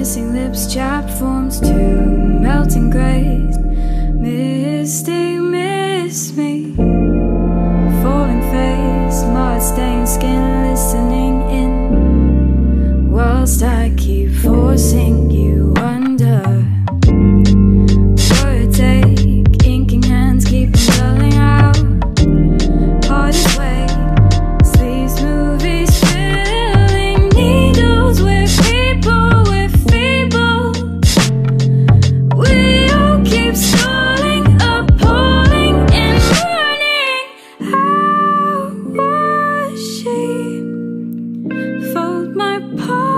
missing lips, chapped forms to melting grays. Misty, miss me. Falling face, mud stained skin, listening in. Whilst I keep forcing. my part.